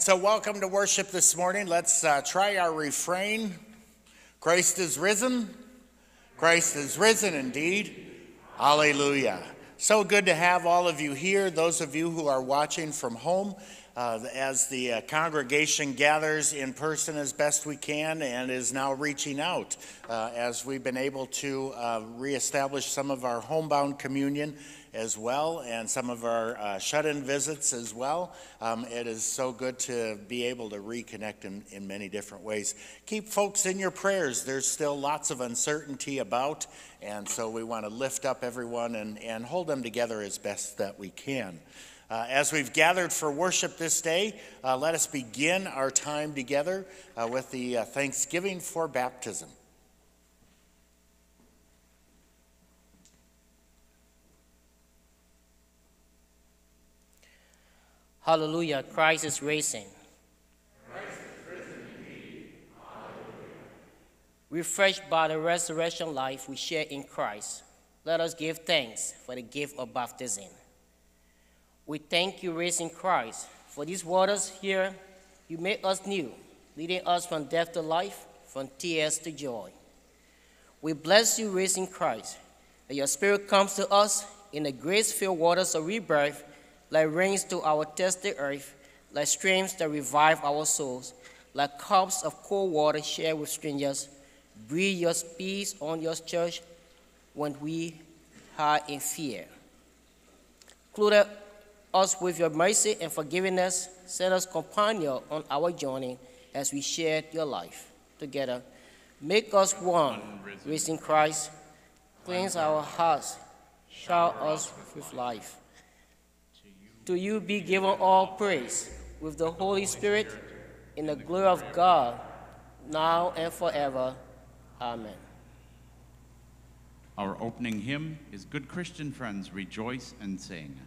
And so, welcome to worship this morning. Let's uh, try our refrain Christ is risen. Christ is risen indeed. Hallelujah. So good to have all of you here, those of you who are watching from home. Uh, as the uh, congregation gathers in person as best we can and is now reaching out uh, as we've been able to uh, reestablish some of our homebound communion as well and some of our uh, shut in visits as well. Um, it is so good to be able to reconnect in, in many different ways. Keep folks in your prayers. There's still lots of uncertainty about, and so we want to lift up everyone and, and hold them together as best that we can. Uh, as we've gathered for worship this day, uh, let us begin our time together uh, with the uh, thanksgiving for baptism. Hallelujah, Christ is risen. Refreshed by the resurrection life we share in Christ, let us give thanks for the gift of baptism. We thank you, risen Christ, for these waters here you made us new, leading us from death to life, from tears to joy. We bless you, risen Christ, that your spirit comes to us in the grace filled waters of rebirth like rains to our thirsty earth, like streams that revive our souls, like cups of cold water shared with strangers. Breathe your peace on your church when we are in fear. Clothe us with your mercy and forgiveness. Send us companion on our journey as we share your life together. Make us one, risen Christ. Cleanse our hearts. Shower us with life. To you be given all praise with the Holy Spirit in the glory of God, now and forever. Amen. Our opening hymn is Good Christian Friends, Rejoice and Sing.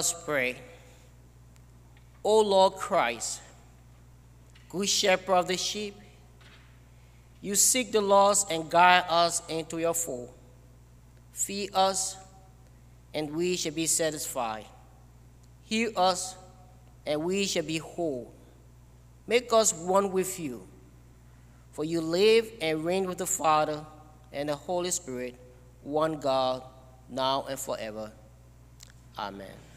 Us pray. O Lord Christ, good shepherd of the sheep, you seek the lost and guide us into your fold. Feed us, and we shall be satisfied. Heal us, and we shall be whole. Make us one with you, for you live and reign with the Father and the Holy Spirit, one God, now and forever. Amen.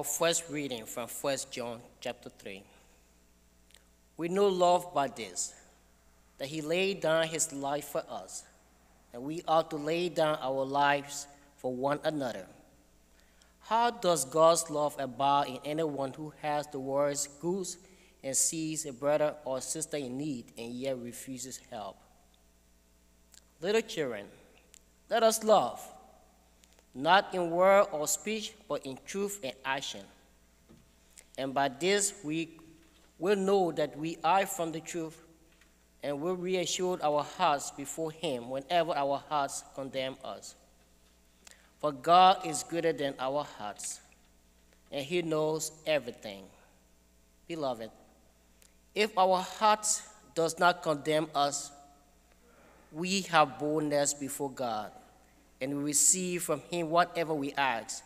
First reading from 1 John chapter 3. We know love by this, that he laid down his life for us, and we ought to lay down our lives for one another. How does God's love abide in anyone who has the world's goods and sees a brother or sister in need and yet refuses help? Little children, let us love, not in word or speech, but in truth and action. And by this we will know that we are from the truth and will reassure our hearts before Him whenever our hearts condemn us. For God is greater than our hearts, and He knows everything. Beloved, if our hearts does not condemn us, we have boldness before God, and we receive from Him whatever we ask,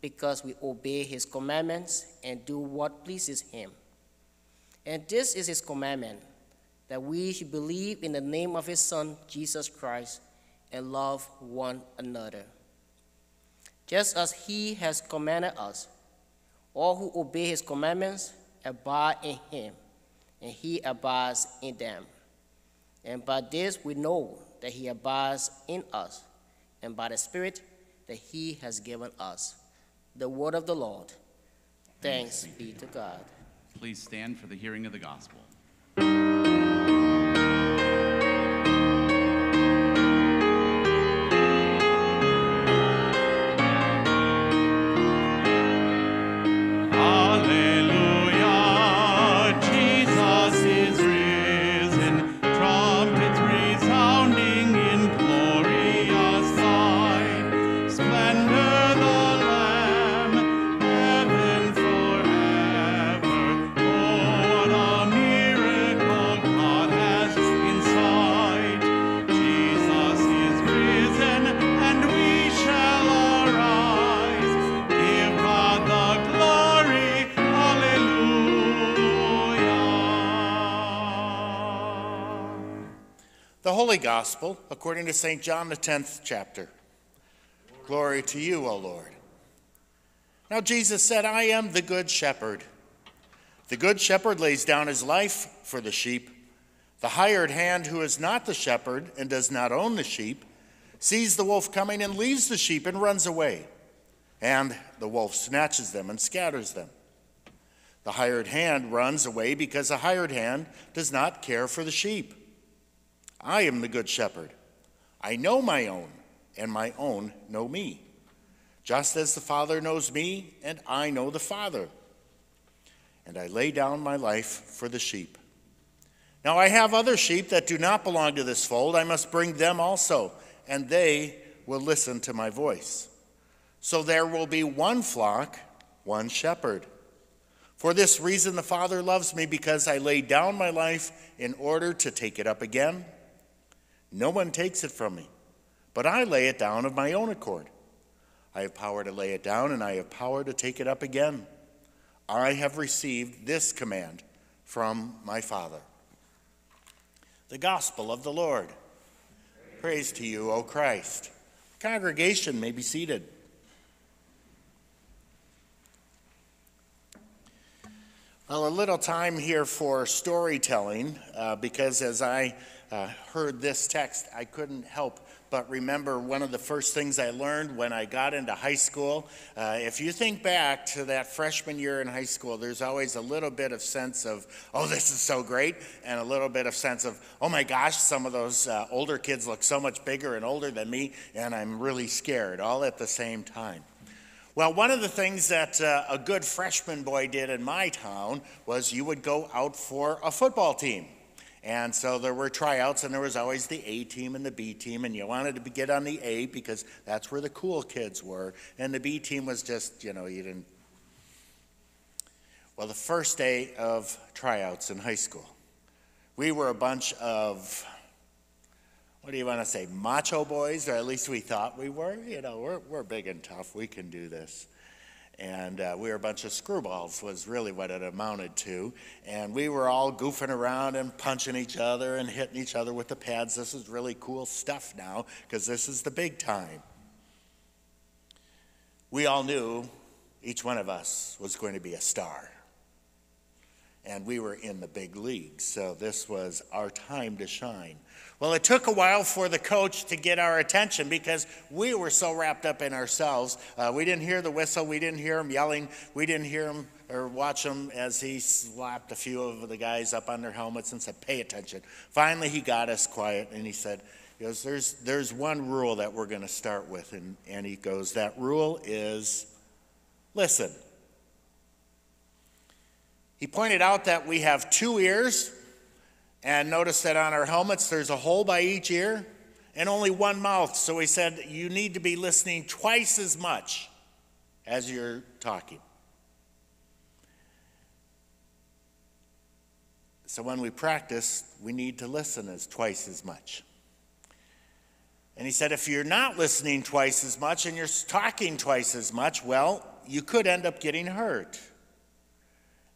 because we obey His commandments and do what pleases Him. And this is His commandment that we should believe in the name of His Son, Jesus Christ, and love one another. Just as He has commanded us, all who obey His commandments abide in Him, and He abides in them. And by this we know that He abides in us, and by the Spirit that He has given us. The word of the Lord. Thanks be to God. Please stand for the hearing of the gospel. Gospel, according to St. John, the 10th chapter. Glory to you, O Lord. Now Jesus said, I am the good shepherd. The good shepherd lays down his life for the sheep. The hired hand, who is not the shepherd and does not own the sheep, sees the wolf coming and leaves the sheep and runs away. And the wolf snatches them and scatters them. The hired hand runs away because the hired hand does not care for the sheep. I am the good shepherd. I know my own, and my own know me. Just as the Father knows me, and I know the Father. And I lay down my life for the sheep. Now I have other sheep that do not belong to this fold. I must bring them also, and they will listen to my voice. So there will be one flock, one shepherd. For this reason, the Father loves me, because I lay down my life in order to take it up again. No one takes it from me, but I lay it down of my own accord. I have power to lay it down, and I have power to take it up again. I have received this command from my Father. The Gospel of the Lord. Praise to you, O Christ. Congregation may be seated. Well, a little time here for storytelling, uh, because as I uh, heard this text, I couldn't help but remember one of the first things I learned when I got into high school. Uh, if you think back to that freshman year in high school, there's always a little bit of sense of, oh, this is so great, and a little bit of sense of, oh my gosh, some of those uh, older kids look so much bigger and older than me, and I'm really scared, all at the same time. Well, one of the things that uh, a good freshman boy did in my town was you would go out for a football team. And so there were tryouts, and there was always the A team and the B team, and you wanted to get on the A because that's where the cool kids were. And the B team was just, you know, you didn't. Well, the first day of tryouts in high school, we were a bunch of, what do you want to say, macho boys, or at least we thought we were. You know, we're, we're big and tough, we can do this. And uh, we were a bunch of screwballs was really what it amounted to. And we were all goofing around and punching each other and hitting each other with the pads. This is really cool stuff now because this is the big time. We all knew each one of us was going to be a star. And we were in the big leagues, so this was our time to shine. Well, it took a while for the coach to get our attention because we were so wrapped up in ourselves. Uh, we didn't hear the whistle, we didn't hear him yelling, we didn't hear him or watch him as he slapped a few of the guys up on their helmets and said, Pay attention. Finally, he got us quiet and he said, he goes, there's, there's one rule that we're going to start with. And, and he goes, That rule is listen. He pointed out that we have two ears and notice that on our helmets, there's a hole by each ear and only one mouth. So he said, You need to be listening twice as much as you're talking. So when we practice, we need to listen as twice as much. And he said, if you're not listening twice as much and you're talking twice as much, well, you could end up getting hurt.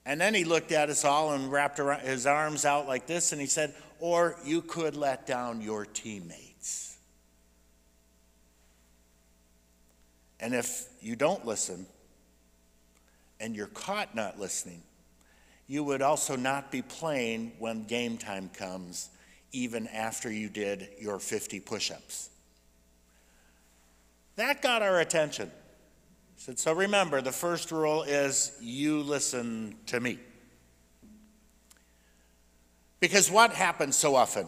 And then he looked at us all and wrapped his arms out like this and he said, Or you could let down your teammates. And if you don't listen and you're caught not listening, you would also not be playing when game time comes, even after you did your 50 push ups. That got our attention said, So remember, the first rule is you listen to me. Because what happens so often?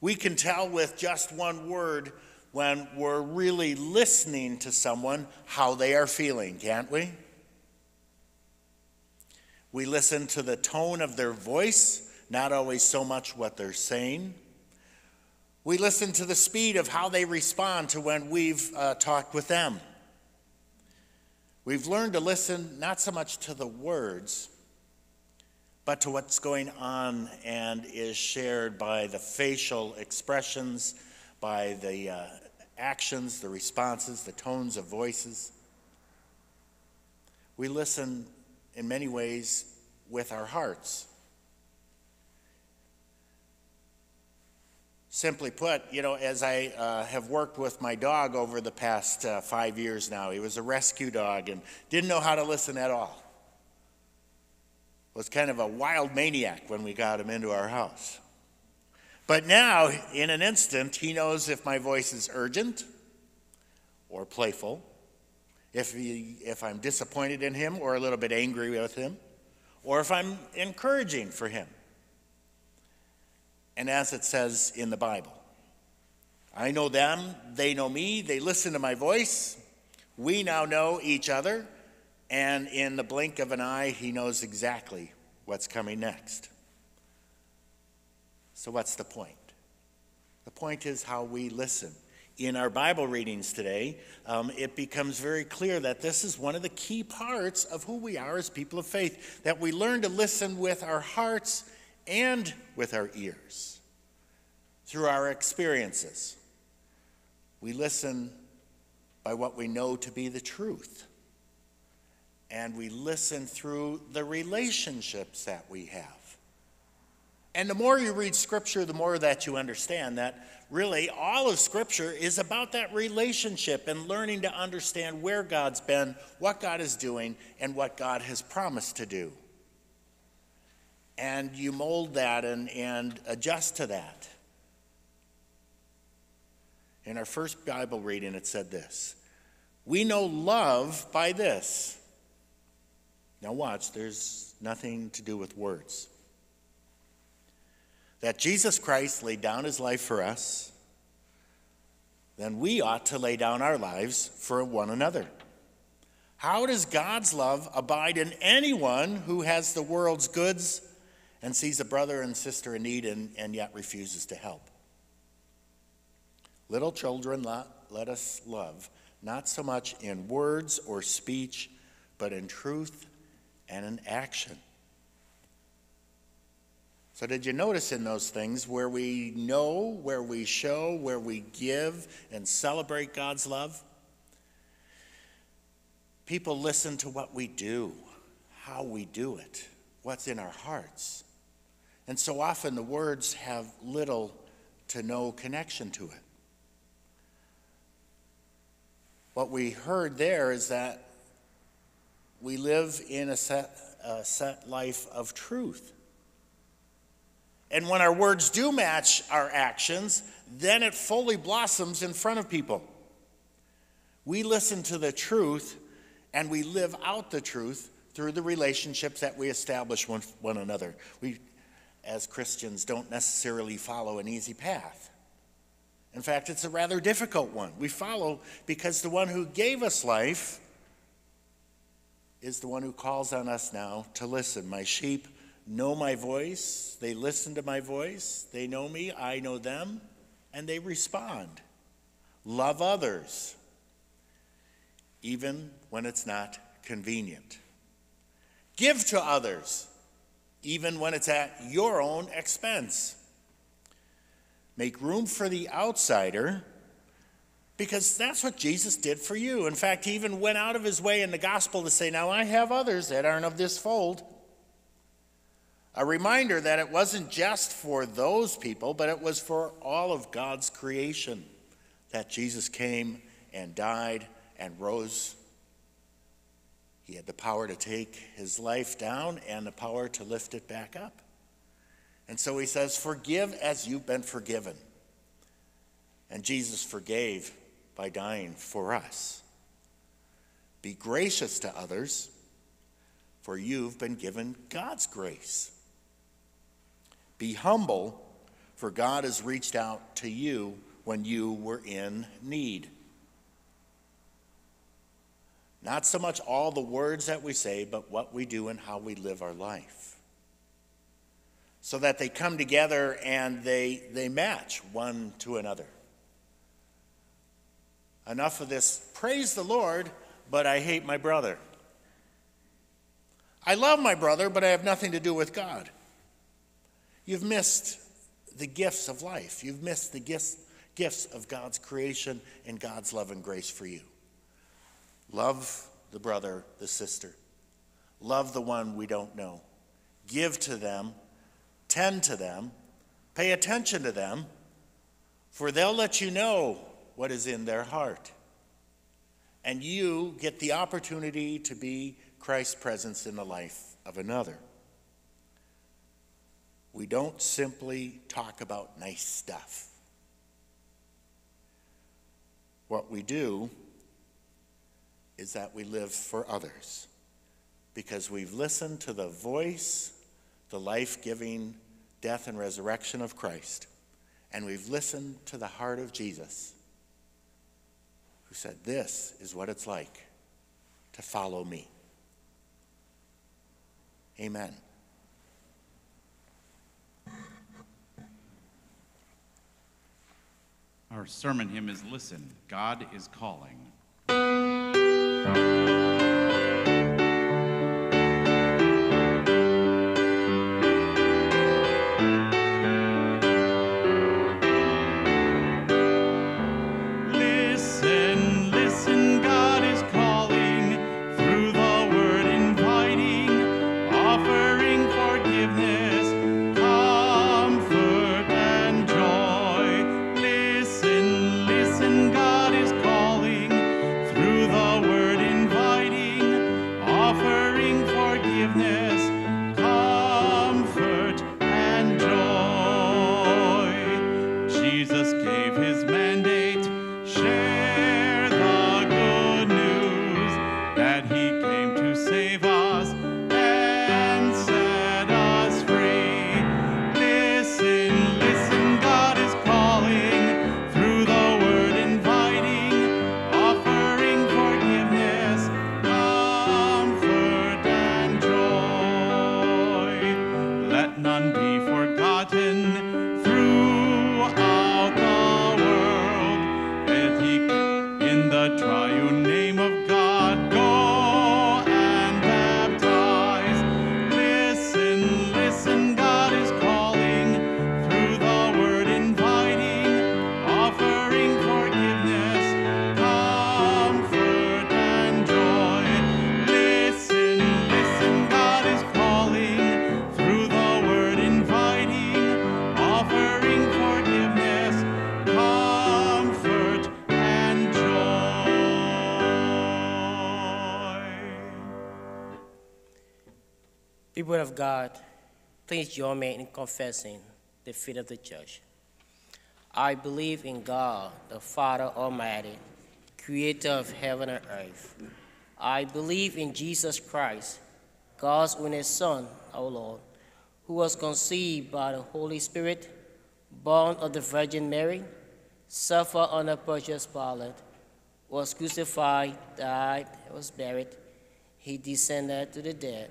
We can tell with just one word when we're really listening to someone how they are feeling, can't we? We listen to the tone of their voice, not always so much what they're saying. We listen to the speed of how they respond to when we've uh, talked with them. We've learned to listen not so much to the words, but to what's going on and is shared by the facial expressions, by the uh, actions, the responses, the tones of voices. We listen in many ways with our hearts. Simply put, you know, as I uh, have worked with my dog over the past uh, five years now, he was a rescue dog and didn't know how to listen at all. Was kind of a wild maniac when we got him into our house. But now, in an instant, he knows if my voice is urgent or playful, if, he, if I'm disappointed in him or a little bit angry with him, or if I'm encouraging for him and as it says in the Bible. I know them, they know me, they listen to my voice. We now know each other, and in the blink of an eye, he knows exactly what's coming next. So, what's the point? The point is how we listen. In our Bible readings today, um, it becomes very clear that this is one of the key parts of who we are as people of faith, that we learn to listen with our hearts and with our ears through our experiences. We listen by what we know to be the truth. And we listen through the relationships that we have. And the more you read Scripture, the more that you understand that really all of Scripture is about that relationship and learning to understand where God's been, what God is doing, and what God has promised to do and you mold that and, and adjust to that. In our first Bible reading, it said this We know love by this. Now, watch, there's nothing to do with words. That Jesus Christ laid down his life for us, then we ought to lay down our lives for one another. How does God's love abide in anyone who has the world's goods and sees a brother and sister in need and, and yet refuses to help. Little children, let, let us love, not so much in words or speech, but in truth and in action. So, did you notice in those things where we know, where we show, where we give and celebrate God's love? People listen to what we do, how we do it, what's in our hearts. And so often the words have little to no connection to it. What we heard there is that we live in a set, a set life of truth. And when our words do match our actions, then it fully blossoms in front of people. We listen to the truth and we live out the truth through the relationships that we establish with one another. We, as Christians, don't necessarily follow an easy path. In fact, it's a rather difficult one. We follow because the one who gave us life is the one who calls on us now to listen. My sheep know my voice, they listen to my voice, they know me, I know them, and they respond. Love others, even when it's not convenient. Give to others, even when it's at your own expense. Make room for the outsider because that's what Jesus did for you. In fact, he even went out of his way in the gospel to say, Now I have others that aren't of this fold. A reminder that it wasn't just for those people, but it was for all of God's creation that Jesus came and died and rose. He had the power to take his life down and the power to lift it back up. And so he says, Forgive as you've been forgiven. And Jesus forgave by dying for us. Be gracious to others, for you've been given God's grace. Be humble, for God has reached out to you when you were in need. Not so much all the words that we say, but what we do and how we live our life. So that they come together and they, they match one to another. Enough of this, praise the Lord, but I hate my brother. I love my brother, but I have nothing to do with God. You've missed the gifts of life. You've missed the gifts, gifts of God's creation and God's love and grace for you. Love the brother, the sister. Love the one we don't know. Give to them, tend to them, pay attention to them, for they'll let you know what is in their heart. And you get the opportunity to be Christ's presence in the life of another. We don't simply talk about nice stuff. What we do is that we live for others because we've listened to the voice, the life giving death and resurrection of Christ, and we've listened to the heart of Jesus who said, This is what it's like to follow me. Amen. Our sermon hymn is Listen, God is Calling. Listen, of God, please join me in confessing the faith of the church. I believe in God, the Father Almighty, creator of heaven and earth. I believe in Jesus Christ, God's only Son, our Lord, who was conceived by the Holy Spirit, born of the Virgin Mary, suffered under Pontius Pilate, was crucified, died, was buried. He descended to the dead.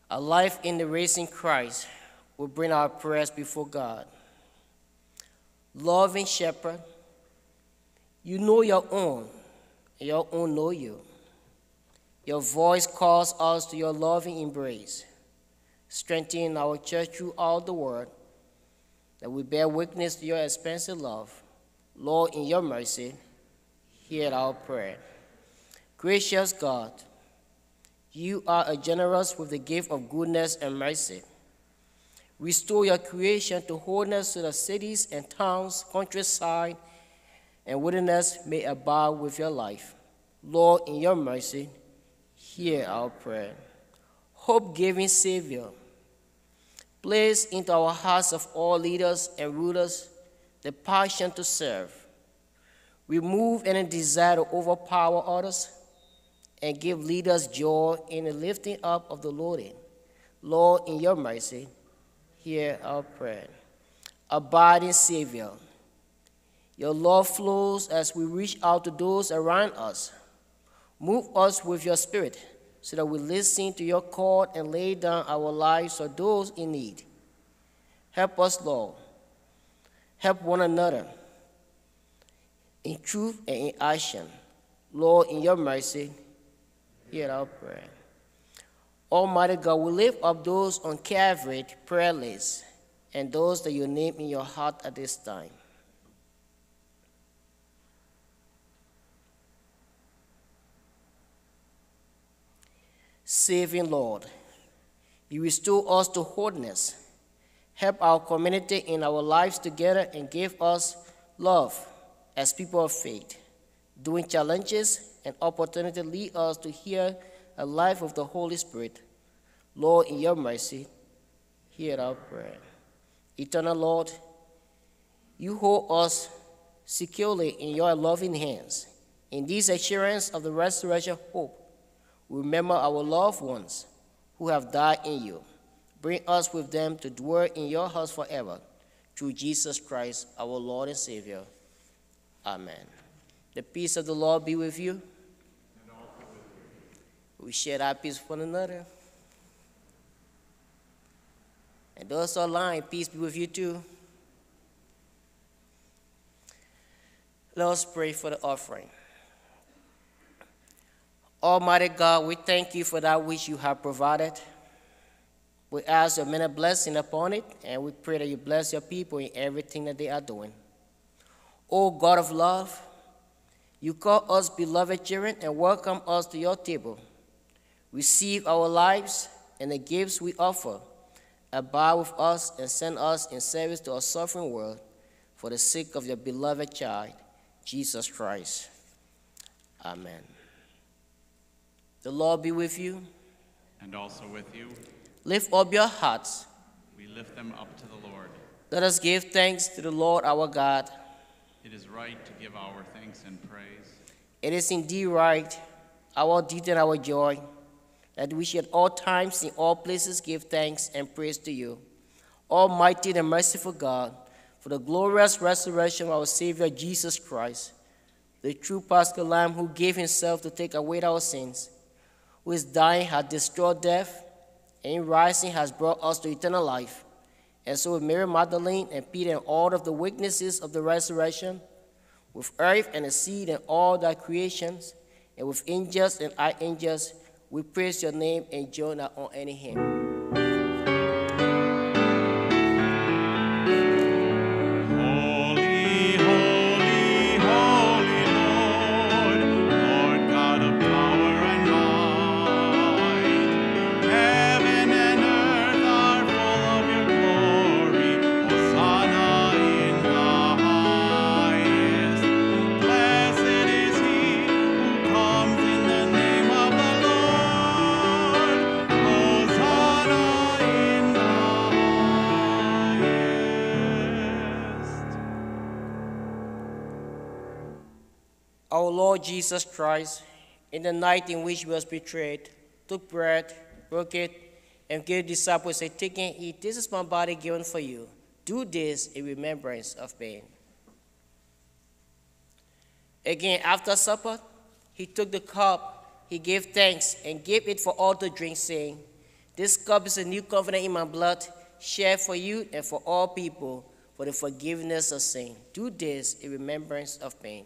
A life in the risen Christ will bring our prayers before God. Loving shepherd, you know your own, and your own know you. Your voice calls us to your loving embrace, strengthening our church throughout the world, that we bear witness to your expensive love. Lord, in your mercy, hear our prayer. Gracious God, you are a generous with the gift of goodness and mercy. Restore your creation to wholeness so that cities and towns, countryside, and wilderness may abide with your life. Lord, in your mercy, hear our prayer. Hope giving Savior, place into our hearts of all leaders and rulers the passion to serve. Remove any desire to overpower others and give leaders joy in the lifting up of the Lord. Lord, in your mercy, hear our prayer. Abiding Savior, your love flows as we reach out to those around us. Move us with your spirit so that we listen to your call and lay down our lives for those in need. Help us, Lord. Help one another in truth and in action. Lord, in your mercy, hear our prayer. Almighty God, we lift up those on Calvary prayer list and those that you name in your heart at this time. Saving Lord, you restore us to wholeness. Help our community in our lives together and give us love as people of faith. Doing challenges and opportunity lead us to hear a life of the Holy Spirit. Lord, in your mercy, hear our prayer. Eternal Lord, you hold us securely in your loving hands. In this assurance of the resurrection hope, remember our loved ones who have died in you. Bring us with them to dwell in your house forever. Through Jesus Christ, our Lord and Savior. Amen. The peace of the Lord be with you. We share our peace with one another. And those online, peace be with you too. Let us pray for the offering. Almighty God, we thank you for that which you have provided. We ask your many blessing upon it, and we pray that you bless your people in everything that they are doing. O God of love, you call us beloved children and welcome us to your table. Receive our lives and the gifts we offer. Abide with us and send us in service to our suffering world for the sake of your beloved child, Jesus Christ. Amen. The Lord be with you. And also with you, Lift up your hearts. we lift them up to the Lord. Let us give thanks to the Lord our God. It is right to give our thanks and praise. It is indeed right, our duty and our joy, that we should at all times in all places give thanks and praise to you, Almighty and merciful God, for the glorious resurrection of our Savior Jesus Christ, the true Paschal Lamb who gave himself to take away our sins, who is dying has destroyed death, and in rising has brought us to eternal life. And so with Mary Magdalene and Peter and all of the witnesses of the resurrection, with earth and the sea and all thy creations, and with angels and archangels, We praise your name and join our on any hymn. Jesus Christ, in the night in which he was betrayed, took bread, broke it, and gave the disciples, say, Take and eat. This is my body given for you. Do this in remembrance of me. Again, after supper, he took the cup, he gave thanks, and gave it for all to drink, saying, This cup is a new covenant in my blood, shared for you and for all people for the forgiveness of sin. Do this in remembrance of me.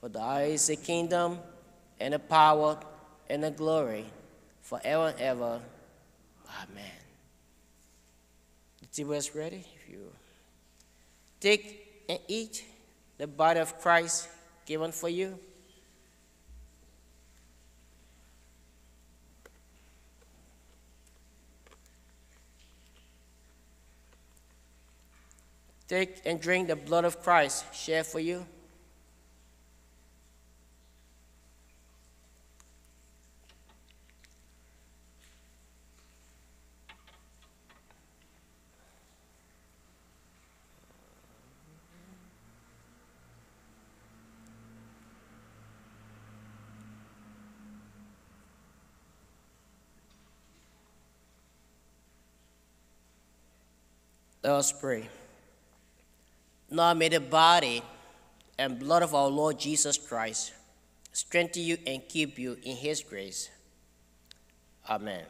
For thine is the kingdom, and the power, and the glory, forever and ever. Amen. The table is ready. If you take and eat the body of Christ given for you. Take and drink the blood of Christ shed for you. Let us pray. Now may the body and blood of our Lord Jesus Christ strengthen you and keep you in his grace. Amen.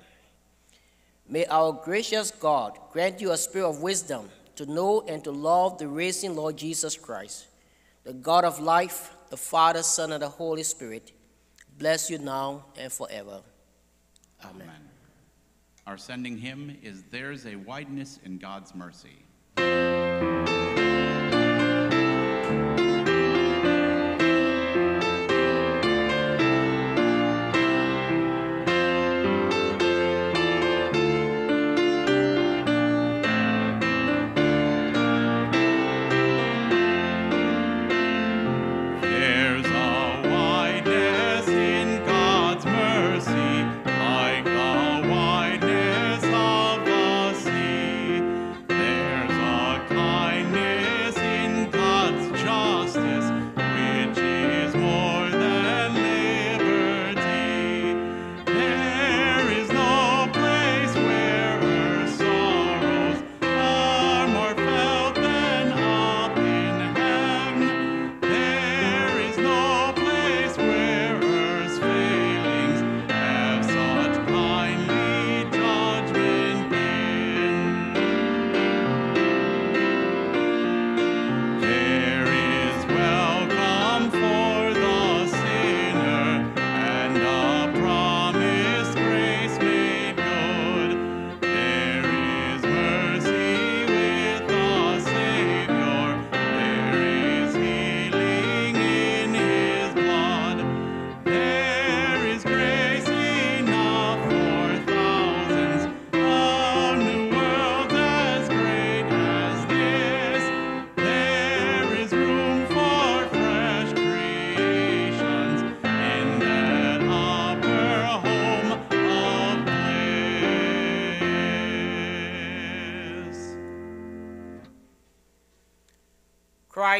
May our gracious God grant you a spirit of wisdom to know and to love the risen Lord Jesus Christ, the God of life, the Father, Son, and the Holy Spirit. Bless you now and forever. Amen. Amen. Our sending hymn is There's a Wideness in God's Mercy.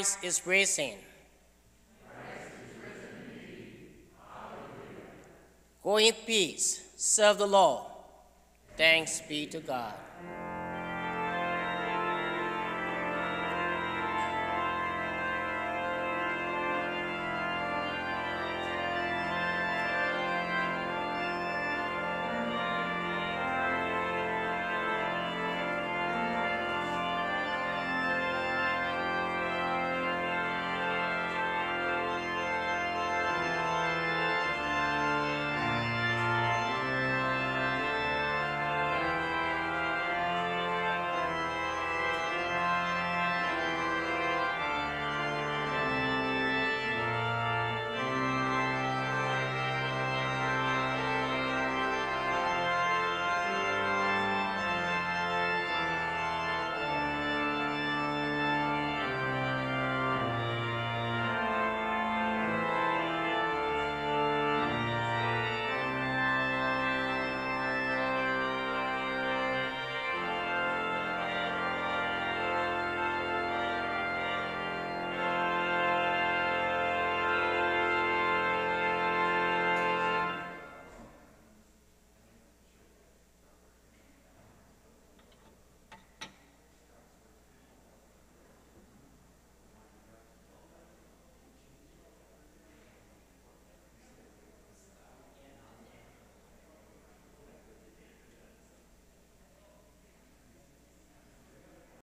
Christ is risen. Go Go in peace. Serve the Lord. Thanks be to God.